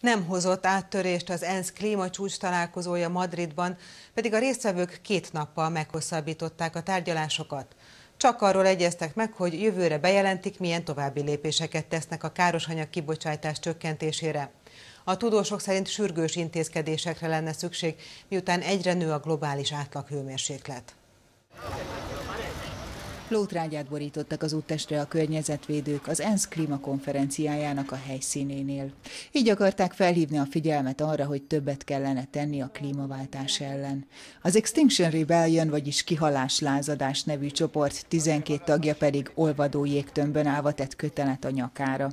Nem hozott áttörést az ENSZ klímacsúcs találkozója Madridban, pedig a résztvevők két nappal meghosszabbították a tárgyalásokat. Csak arról egyeztek meg, hogy jövőre bejelentik, milyen további lépéseket tesznek a károsanyag kibocsátás csökkentésére. A tudósok szerint sürgős intézkedésekre lenne szükség, miután egyre nő a globális átlaghőmérséklet. Lótrágyát borítottak az úttestre a környezetvédők az ENSZ klímakonferenciájának a helyszínénél. Így akarták felhívni a figyelmet arra, hogy többet kellene tenni a klímaváltás ellen. Az Extinction Rebellion, vagyis kihalás lázadás nevű csoport 12 tagja pedig olvadó jégtömbön állva tett kötelet a nyakára.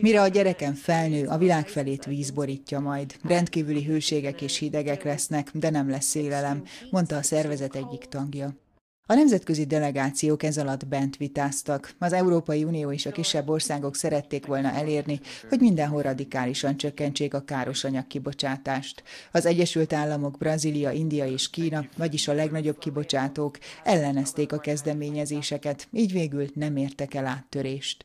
Mire a gyereken felnő, a világ felét víz borítja majd. Rendkívüli hőségek és hidegek lesznek, de nem lesz szélelem, mondta a szervezet egyik tagja. A nemzetközi delegációk ez alatt bent vitáztak. Az Európai Unió és a kisebb országok szerették volna elérni, hogy mindenhol radikálisan csökkentsék a károsanyag kibocsátást. Az Egyesült Államok, Brazília, India és Kína, vagyis a legnagyobb kibocsátók ellenezték a kezdeményezéseket, így végül nem értek el áttörést.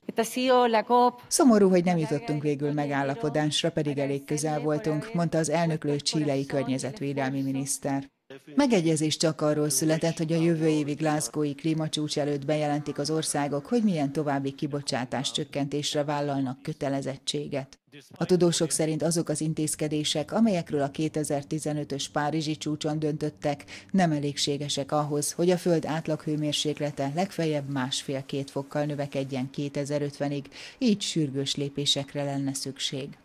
Szomorú, hogy nem jutottunk végül megállapodásra, pedig elég közel voltunk, mondta az elnöklő csílei környezetvédelmi miniszter. Megegyezés csak arról született, hogy a jövő évi Glasgow-i klímacsúcs előtt bejelentik az országok, hogy milyen további kibocsátás csökkentésre vállalnak kötelezettséget. A tudósok szerint azok az intézkedések, amelyekről a 2015-ös Párizsi csúcson döntöttek, nem elégségesek ahhoz, hogy a Föld átlaghőmérséklete legfeljebb másfél-két fokkal növekedjen 2050-ig, így sürgős lépésekre lenne szükség.